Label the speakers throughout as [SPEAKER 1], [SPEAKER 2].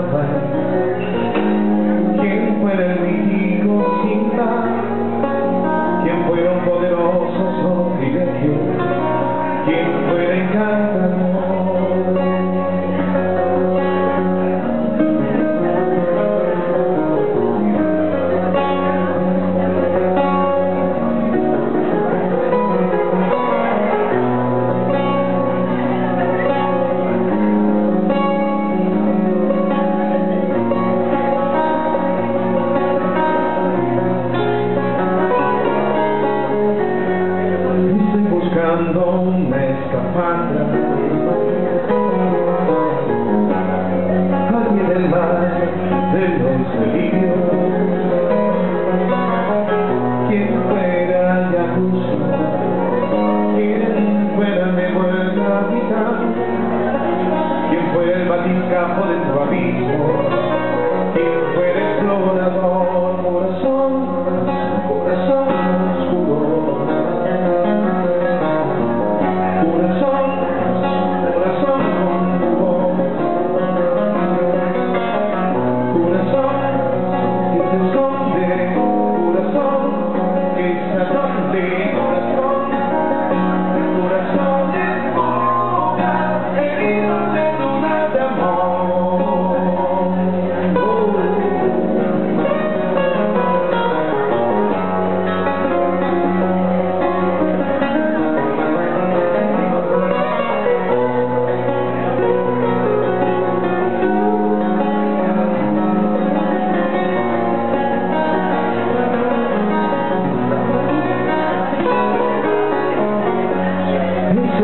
[SPEAKER 1] away.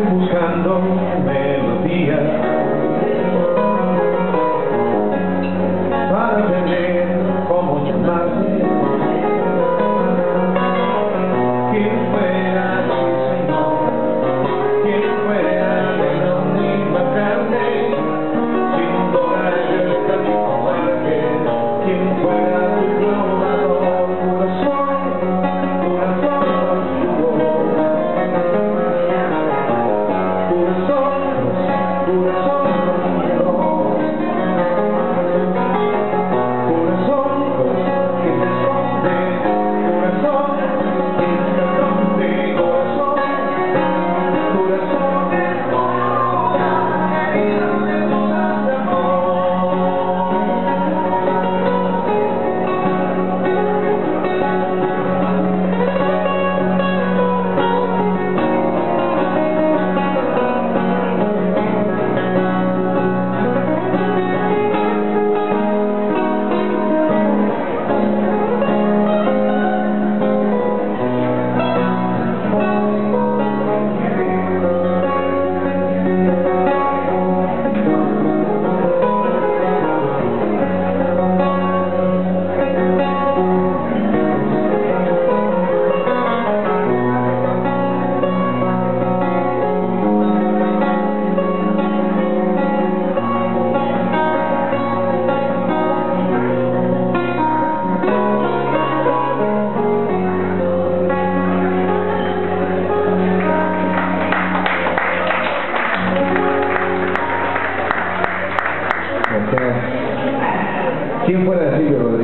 [SPEAKER 1] Buscando melodía ¿Quién Silvio Rodríguez?